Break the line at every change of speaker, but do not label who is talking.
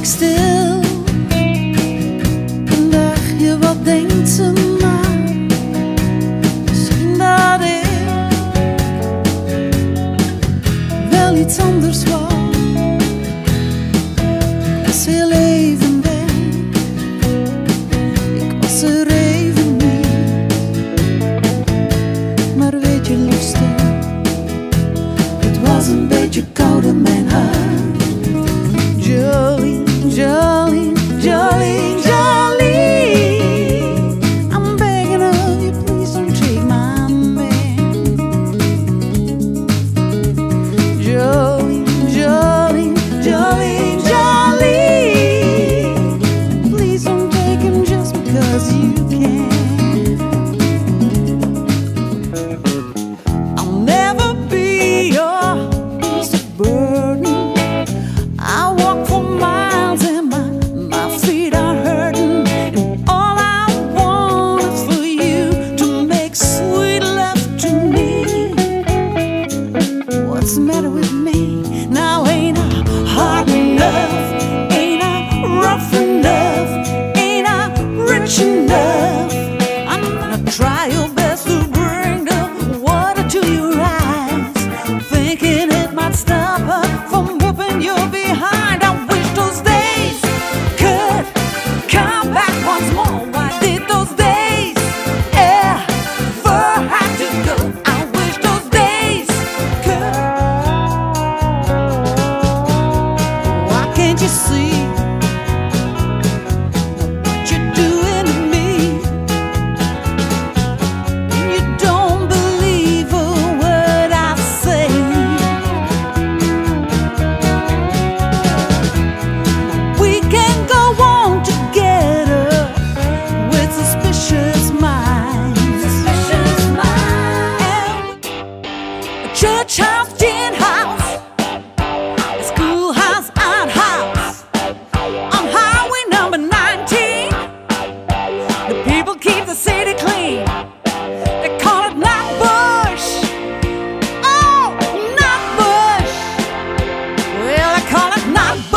ik stil dacht je, wat denkt ze maar? Misschien dat ik wel iets anders. Was heel even weg, ik was er even niet. Maar weet je, liefste, het was een beetje koud in mijn hart. Jolene, Jolene, Jolene. I'm begging of you, please don't take my man. Jolene, Jolene, Jolene, Jolene. Please don't take him just because you can. What's the matter with me? Now de si. not